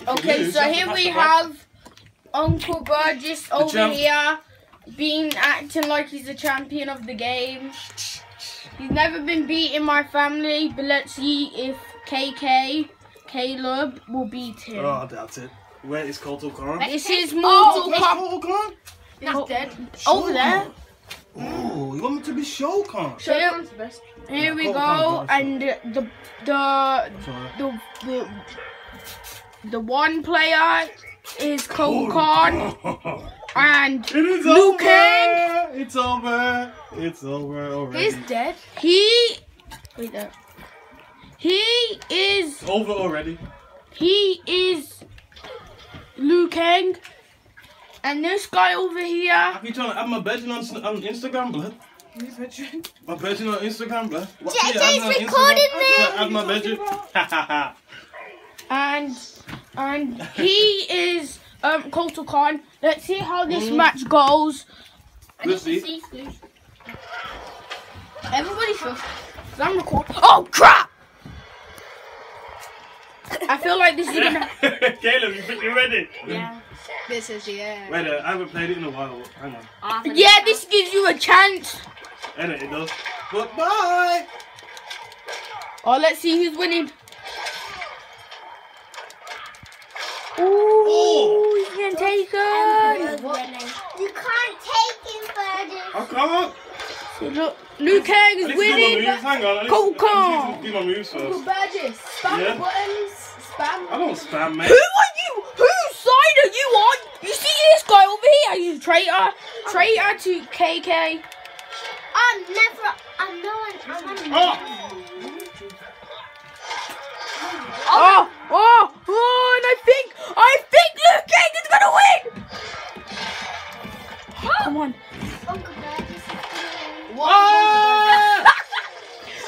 you Okay, lose, so you have to here we have Uncle Burgess over champ. here, being acting like he's the champion of the game. He's never been beat in my family, but let's see if KK, Caleb, will beat him. Oh, I doubt it. Where is Kotal Kahn? This is Oh, Mortal Where's Kombat Kotal Kahn? He's dead. over there. Oh, you want me to be Shao Kahn? Here, the best. here we Colt go, Khan's and the the the Sorry. the, the, the one player is Cole Khan, and It is Liu over. Kang. It's over. It's over already. He's dead. he wait there. He is over already. he is Liu Kang, and this guy over here. Have you trying to add my bedroom on, on Instagram, blood? My bedroom on Instagram, blood. What, JJ's yeah, add my Instagram. recording Yeah, me. Add my bedroom. And and he is um Colton Khan. Let's see how this Mm. match goes. Let's see. Everybody shush. 'cause I'm recording. Oh crap! I feel like this is gonna. Caleb, you think you're ready? Yeah. This is yeah. Wait, uh, I haven't played it in a while. Hang on. Arthur Yeah, this gives you a chance. And it does. But bye. Oh, let's see who's winning. Ooh, he's getting taken. You can't take him further. I can't. See, look, Liu Kang is need to do my winning. moves. Hang on. I need, Cool to, I Khan. need to do my moves first. Burgess. Spam Yeah. the buttons. Spam. I don't spam, mate. Who are you? Whose side are you on? You see this guy over here? Are you traitor. Traitor to KK. I'm never. I'm no one. I'm on. Oh, oh, win. Come on. Uncle Burgess is gonna win.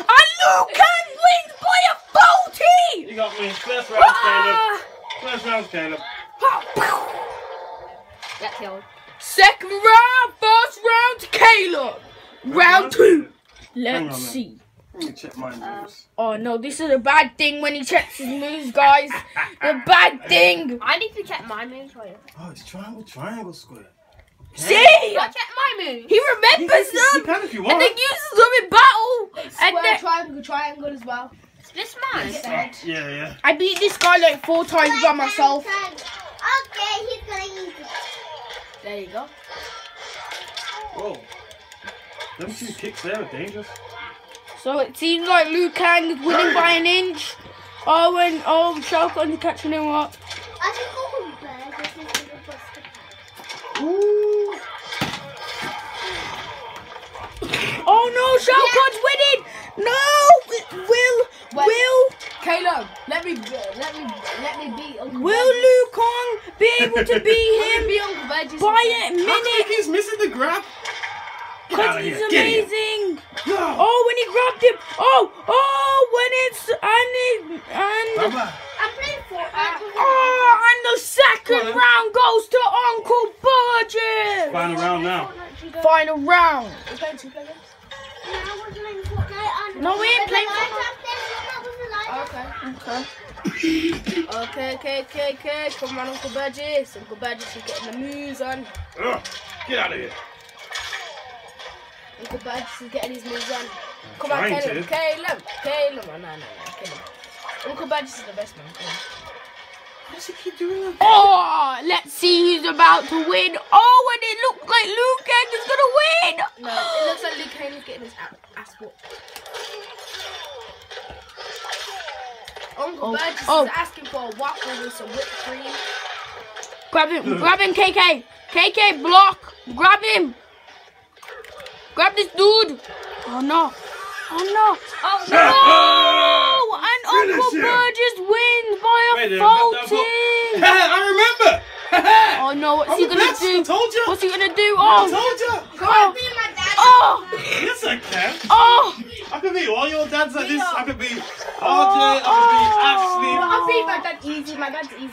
And Liu Kang wins by a faulty. You got me. First round, Caleb. Ah. First round, Caleb. Get killed. Second round, first round Caleb. Round two. Let's man. see. Let check my moves. Oh no, this is a bad thing when he checks his moves, guys. The bad thing. I need to check my moves for you. Oh, it's triangle, triangle, square. See? I check my moves. He remembers You, you them can if you and want. then uses them in battle. And Square, then triangle, triangle as well. This man. Yeah, yeah. I beat this guy like four times by myself. Okay, he's gonna use it. There you go. Whoa. Them two kicks there are dangerous. So it seems like Liu Kang is winning by an inch. Oh, and oh, Shao Kahn's catching him up. I think Uncle Burgess is gonna bust it. Ooh. Oh no, Shao Kahn's winning. No, Will, Wait. Will, Caleb, let me let me let me beat Uncle will Burgess. Liu Kang be able to beat Let him me beat Uncle by a minute? he's missing the grab? Cause he's here. Get here. amazing. Yeah. Oh, when he grabbed him. Oh, oh, when it's and it and. Bye-bye. I'm playing Oh, and the second Go round goes to Uncle Burgess. Final round now. Final round. No, we're playing Fortnite. and- No, we ain't playing Light Fortnite. up there, that was a light up. Okay. Okay. Okay, okay, okay, okay. Come on, Uncle Burgess. Uncle Burgess is getting the moves on. Ugh. Get out of here. Uncle Burgess is getting his moves on. Come on, Caleb. Caleb. Caleb. Oh, no, no, no. Caleb. Uncle Burgess is the best man. Come on. Why does he keep doing that? Oh, let's see who's about to win. Oh, and it looks like Liu Kang is gonna win. No, it looks like Luke Kane is getting his ass, ass whooped. Uncle Oh, Burgess oh. is asking for a waffle with some whipped cream. Grab him, grab him, KK. KK, block. Grab him. Grab this dude. Oh no. Oh no. Oh No! And Uncle him. Burgess wins by Wait, a that- that faulty. I remember. No, what's I'm he gonna best. I told you. What's he gonna do? Oh. I told you. oh, Be my dad. oh, Yes, I can. oh. I could be all your dads like this. I could be RJ. Oh, I could be oh. Ashley. I beat my dad easy. My dad's easy.